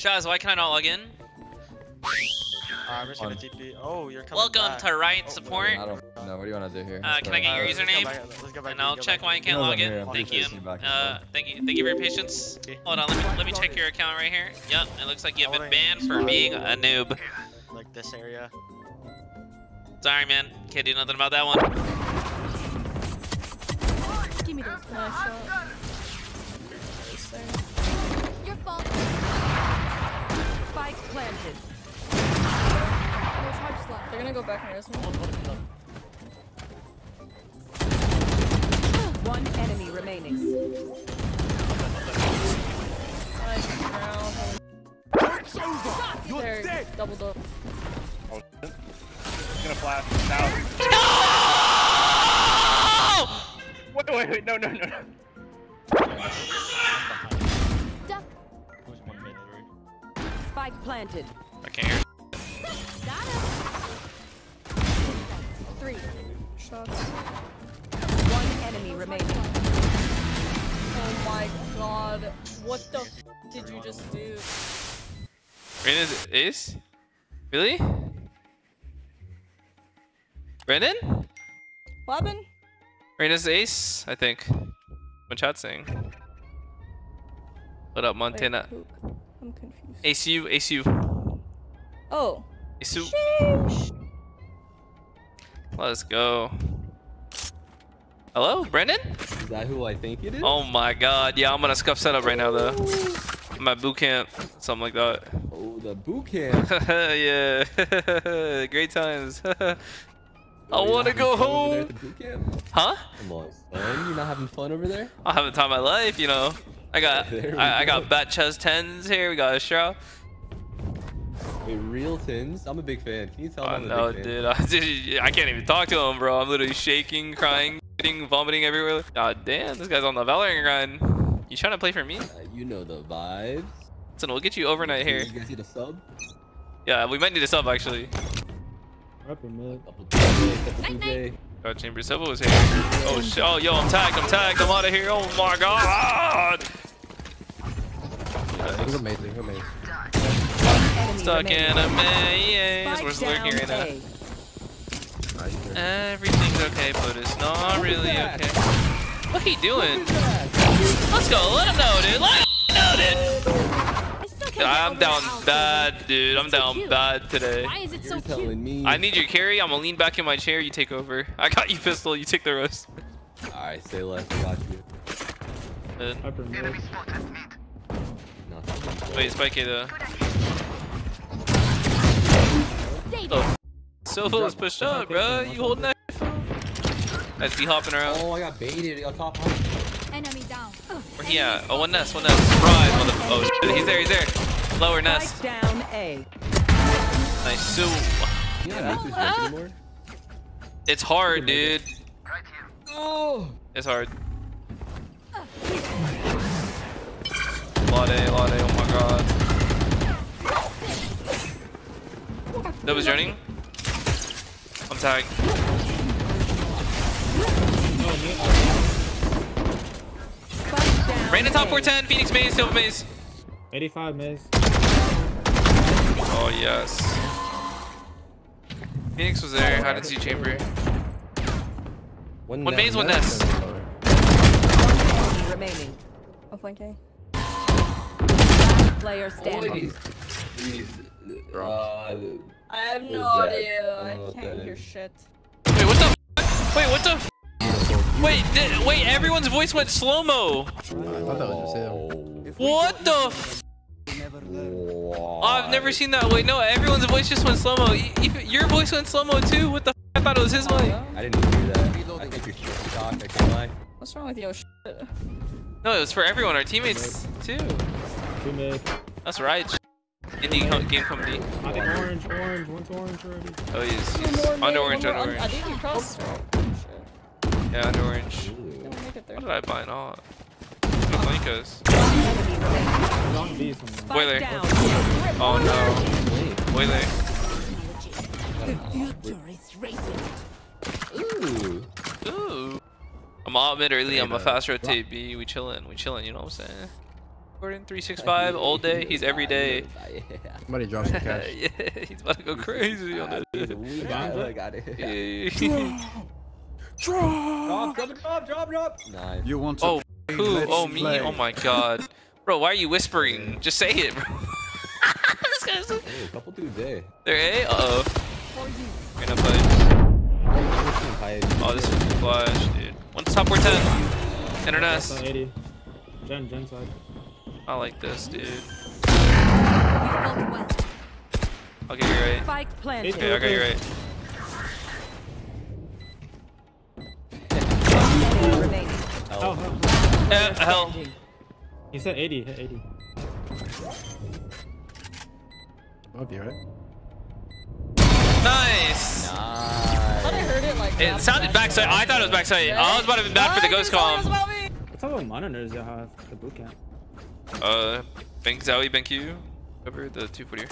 Shaz, why can I not log in? Uh, I'm just gonna TP. Oh, you're coming Welcome back. to Riot Oh, support. I don't know. What do you want to do here? Uh, can I get your Uh, username? back- back, And I'll check why you can't log in. Thank you. listening back and Uh, thank you. Thank you for your patience. Hold on, let me let me check your account right here. Yep, it looks like you've been banned for being a noob. Like this area. Sorry, man. Can't do nothing about that one. Give me those. Nice shot. Your fault. Spike planted. No charges left. They're gonna go back and rest me. One enemy remaining. Nice round. You're dead. Double double. gonna flash now. Wait, wait, wait, no, no, no, no. Planted. I can't hear. Got him. Three shots. One enemy remaining. Oh my god. What the f did you just do? Brandon's ace? Really? Brandon? What happened? Reyna's ace, I think. What chat's saying. What up, Montana? who? I'm confused. ACU, ACU. Oh. ACU. Sheesh. Let's go. Hello, Brendan? Is that who I think it is? Oh my god, yeah, I'm gonna scuff setup right now though. My boot camp, something like that. Oh, the boot camp. yeah, great times. I Oh, wanna go fun over there home. at the? Huh? Come on, son. You're not having fun over there? I'm having the time of my life, you know. I got, There we I, I got bat chest TenZ here. We got a straw. Wait, real TenZ? I'm a big fan. Can you tell I I'm a know, big fan? dude. I, dude. I can't even talk to him, bro. I'm literally shaking, crying, shitting, vomiting everywhere. God damn, this guy's on the Valorant grind. You trying to play for me? Uh, you know the vibes. Listen, we'll get you overnight here. You guys need a sub? Yeah, we might need a sub actually. Couple DJ, couple DJ. God, Chamber Silva was here. Oh shit! Oh yo, I'm tagged. I'm tagged. I'm out of here. Oh my god! He's amazing, he's amazing. Stuck in a maze. Spike We're lurking right now. Everything's okay, but it's not really okay. What he doing? Let's go. Let him know, dude. Let him know, dude. I'm down bad, dude. I'm down bad today. Why is it so You're cute? telling me. I need your carry. I'm gonna lean back in my chair. You take over. I got you, pistol. You take the rest. Alright, say less. Got you. Good. Nothing. Wait, Spike uh. A though. Oh. there. Silva was pushed up, bro. You holding that phone? Let's be hopping around. Oh, I got baited. I got top half. Enemy down. Where he at? Oh, one nest, one nest. Surprise, mother. Oh shit, he's there, he's there. Lower nest. Down A. Nice. So, You not make this joke anymore? it's hard, dude. Oh! It's hard. Lade, Lade, oh my god. That was running. I'm tagged. Spike down Rain in top 410, Phoenix maze, Silver maze. 85 miss. Oh, yes. Phoenix was there. I didn't see Chamber. One, One net- maze, one net- nest. One remaining. I'm flanking. Last player standing. Uh, I have no is idea. I I can't hear shit. Wait, what the? f- Wait, what the? f- Wait, did, wait, everyone's voice went slow mo. What the? F- I've never seen that. Wait, no, everyone's voice just went slow mo. Your voice went slow mo too. What the? F- I thought it was his mic. I didn't even hear that. I think you're shit talk, I can't lie. What's wrong with you? Shit. No, it was for everyone. Our teammates too. Two. That's right. Indie game company. I think orange, orange. One's orange already. Oh, he's, he's more under orange, one under more I orange. think you crossed. Yeah, under orange. Didn't make it there. How did I buy not? No flank us. Enemy remaining. He's on B somewhere. Spike Wait, down. Oh no. Wait Ooh. Ooh. I'm out mid early. I'm a fast rotate B. We chillin'. We chillin'. You know what I'm saying? Gordon three six five all day. He's every day. Somebody drop some cash. yeah, he's about to go crazy on that. He's a weed Got guy. it. I got it. Yeah. Drop, drop, drop, drop, drop. Nice. You want to Oh. Who? Oh, me? play. Oh my god. Bro, why are you whispering? Just say it, bro. this guy's. Hey, a couple dudes, eh? They're A? Uh oh. We're gonna play. Oh, this is flash, dude. One's top 410. That's Internet. on 80. Gen, gen side. I like this, dude. We fought well. I'll get you right. Spike planted. Okay, I'll get you right. One. Oh, hell. Eh, hell. He said 80. Hit 80. Above you, right? Nice. I thought I heard it like. It sounded backside. I thought it was backside. I was about to be bad for the ghost you thought it was column. about me. What monitors you have? The boot camp. Uh, Bank Zowie, Bank you. Cover the 240.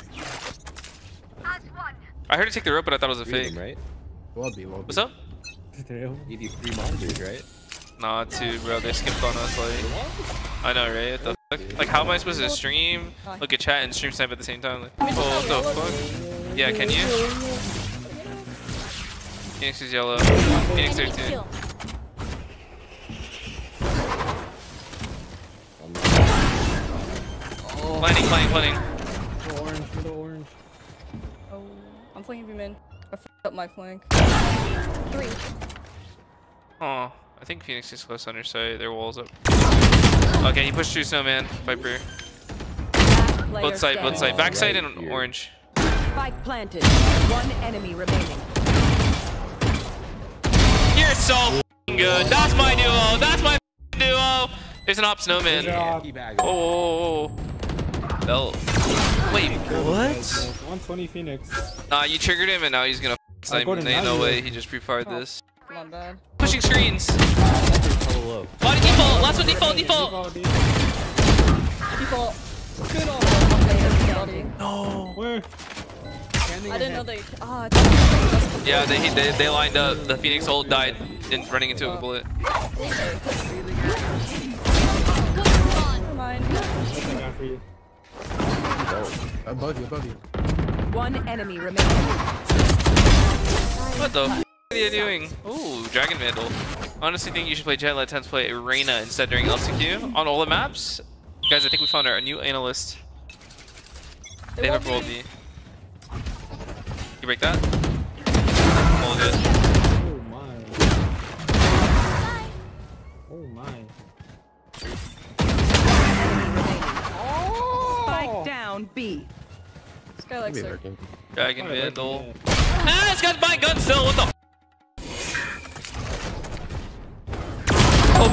I heard it take the rope, but I thought it was a Three of fake. them, right? Lobby, lobby. What's up? Three. monitors, right? Nah, two, bro. They skipped on us. Like, I know, right? What the fuck? Like, how am I supposed to stream, look at chat, and stream snipe at the same time? Like, oh, what the fuck? Yeah, can you? Phoenix is yellow. Phoenix there too. Planning, planning, planning. Orange. Middle orange. Oh, I'm flanking you, man. I fucked up my flank. Three. Oh, I think Phoenix is close on your side. Their wall's up. Okay, he pushed through Snowman. Viper. Last Both side, both side. Oh, Backside right and here. orange. Spike planted. One enemy remaining. You're so good. That's my duo. That's my f***ing duo. There's an op Snowman. Good job. Key bag. Oh, oh, oh, oh. Belt. Wait, what? 120 Phoenix. Nah, you triggered him and now he's gonna f***ing snipe Gordon, me. Ain't no way. He just pre-fired Oh. this. Come on, bad. Pushing screens. Hella low. Body default. Last one default. Default. Default. Good on. No. Where? I didn't know they. Ah, I thought Yeah, they, they they lined up. The Phoenix ult died in running into a bullet. Never mind. What's I got for you? Above you, above you. One enemy remaining. What the f are you doing? Ooh, Dragon Vandal. Honestly, think you should play Jett. Let TenZ play Reyna instead during LCQ on all the maps. Guys, I think we found our new analyst. They They have won't rolled be- B. You break that? All good. Oh my. Oh my. Oh! Spike down B. This guy likes Be her. lurking. Dragon Vandal. working, Ah, this guy's buying guns still. What the?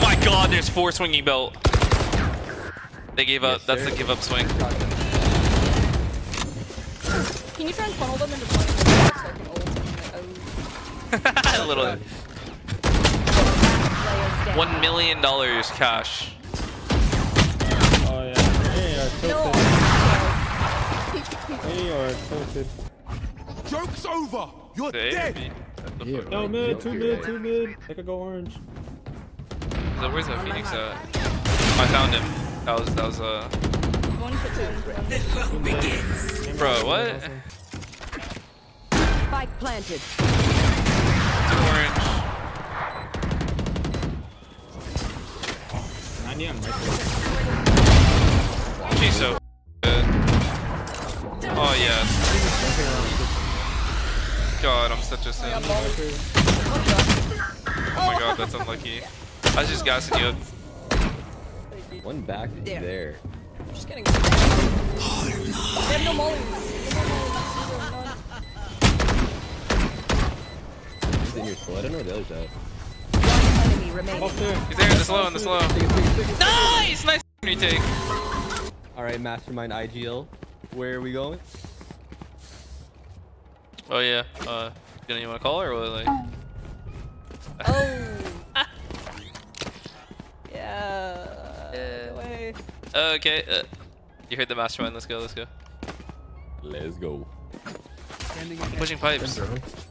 My God! There's four swinging belt. They gave up. Yes, That's sir. the give up swing. Can you try and funnel them into playing so I can ult like, oh. A little. One million dollars cash. Oh yeah. Hey, are No. tilted. Hey, are tilted. Joke's over! You're Say, dead! maybe. What the Yeah. fuck? No mid, two You're mid, two mid. They could go orange. So where's that Phoenix at? I found him. That was that was uh. One kitchen. One. Two mid. Bro, what? Spike planted. Two orange. 90 on right She's so good. Oh yeah. God, I'm such a sim. Yeah, Oh my god, that's unlucky. I was just gassing you up. One back is there. Just kidding. They have no mollies. They have no mollies. He's in your slow. I don't know where the other's at. One enemy remaining. He's there in the slow, in the slow. Nice! Nice retake. All right, Mastermind IGL. Where are we going? Oh yeah. Uh, you you wanna call her or what, like? Oh. Okay. Uh, you heard the mastermind. Let's go. Let's go. Let's go. Pushing pipes.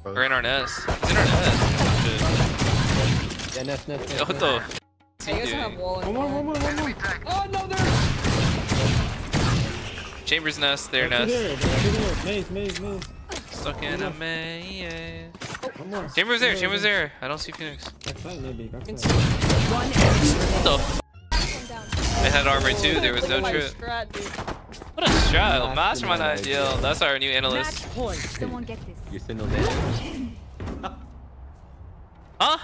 We're in our nest. He's in our nest. Shit. Yeah, Ness, Ness, Ness. What the? f- is he guys have wall One more, one more, one more. Oh no, there's. Chambers nest, their nest. here, right here. Maze, maze, maze. Stuck in a maze. One more. Chambers there, Chambers there. I don't see Phoenix. Backside maybe. Backside. One. What the f? They had armor too, there was no My trip. What a strat. Mastermind Mastermind idea. ideal. That's our new analyst. Match point. Someone get this. You signal damage. Huh?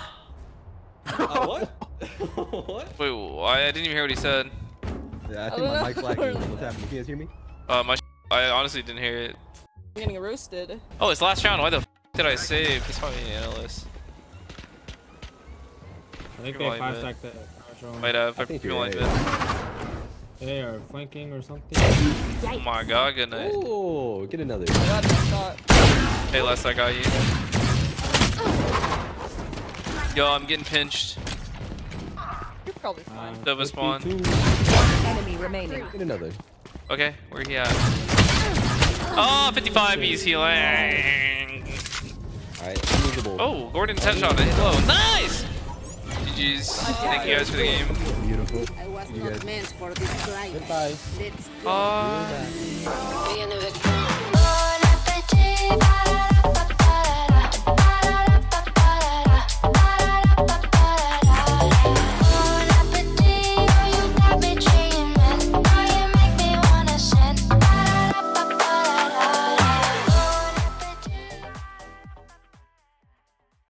Uh, what? what? Wait, why? I didn't even hear what he said. Yeah, I I think don't my mic lagging. What's happening? Can you guys hear me? Uh, my I honestly didn't hear it. I'm getting roasted. Oh, it's last round. Why the f did I save? It's probably an analyst. I think You're they right, five man. stacked that. Might have. I I think you're like right. It. They are flanking or something. Oh my god, good night. Oh, get another. God, my shot. Hey, Les, I got you. Yo, I'm getting pinched. You're probably fine. Uh, Dova spawn. Enemy remaining. Get another. Okay, where he at? Oh, 55, he's healing. Alright, unusable. Oh, Gordon's headshot. Hello. Nice! GG's. Thank you guys for the game. Beautiful. I was You not guys- meant for this climb. Goodbye. Let's Bye. be an